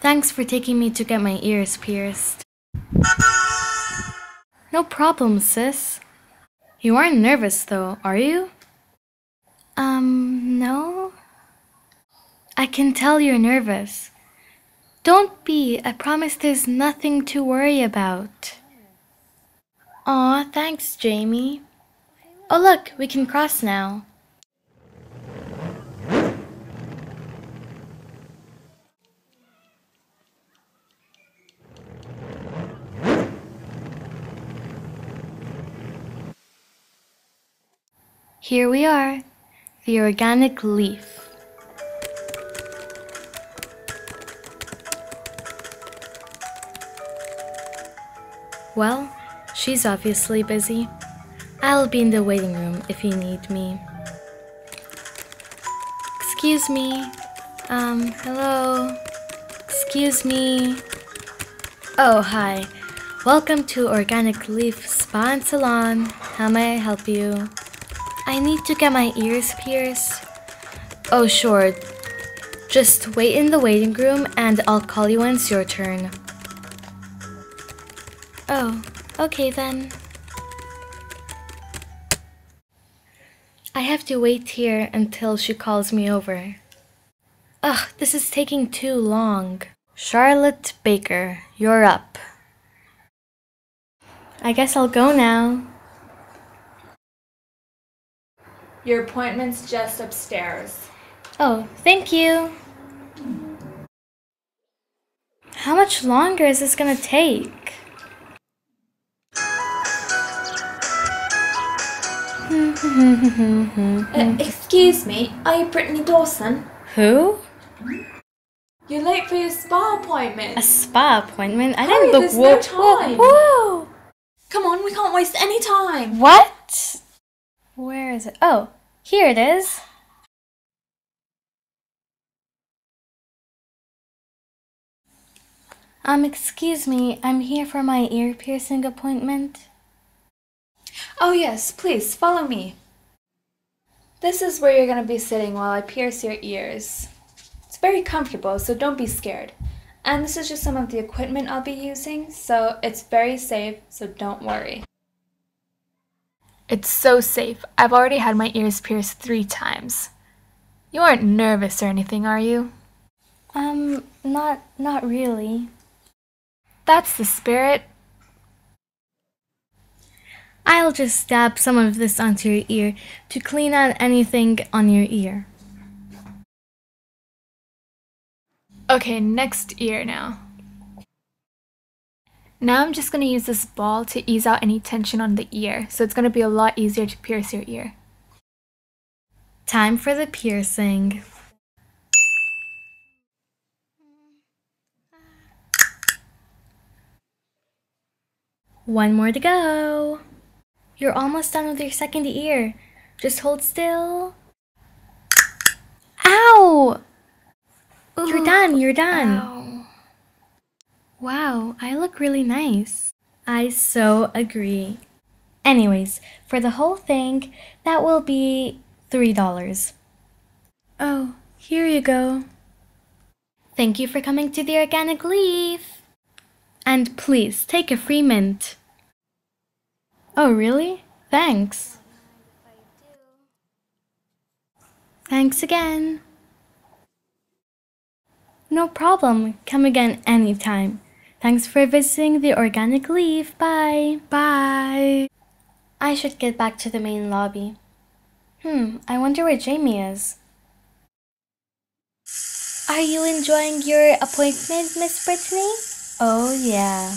Thanks for taking me to get my ears pierced. No problem, sis. You aren't nervous though, are you? Um, no. I can tell you're nervous. Don't be. I promise there's nothing to worry about. Aw, thanks, Jamie. Oh, look, we can cross now. Here we are, the organic leaf. Well, she's obviously busy. I'll be in the waiting room if you need me. Excuse me. Um, hello. Excuse me. Oh, hi. Welcome to Organic Leaf Spa and Salon. How may I help you? I need to get my ears pierced. Oh, sure. Just wait in the waiting room and I'll call you when it's your turn. Oh, okay then. I have to wait here until she calls me over. Ugh, this is taking too long. Charlotte Baker, you're up. I guess I'll go now. Your appointment's just upstairs. Oh, thank you. How much longer is this gonna take? Uh, excuse me, are you Brittany Dawson? Who? You're late for your spa appointment. A spa appointment? I Hurry, didn't book. there's no time. Whoa, whoa. Come on, we can't waste any time. What? Where is it? Oh, here it is. Um, excuse me, I'm here for my ear piercing appointment. Oh, yes, please follow me. This is where you're going to be sitting while I pierce your ears. It's very comfortable, so don't be scared. And this is just some of the equipment I'll be using, so it's very safe, so don't worry. It's so safe. I've already had my ears pierced three times. You aren't nervous or anything, are you? Um, not not really. That's the spirit. I'll just dab some of this onto your ear to clean out anything on your ear. Okay, next ear now. Now I'm just going to use this ball to ease out any tension on the ear, so it's going to be a lot easier to pierce your ear. Time for the piercing. One more to go. You're almost done with your second ear. Just hold still. Ow! You're done, you're done. Ow. Wow, I look really nice. I so agree. Anyways, for the whole thing, that will be $3. Oh, here you go. Thank you for coming to the Organic Leaf. And please take a free mint. Oh, really? Thanks. Thanks again. No problem. Come again anytime. Thanks for visiting the Organic Leaf. Bye. Bye. I should get back to the main lobby. Hmm, I wonder where Jamie is. Are you enjoying your appointment, Miss Brittany? Oh, yeah.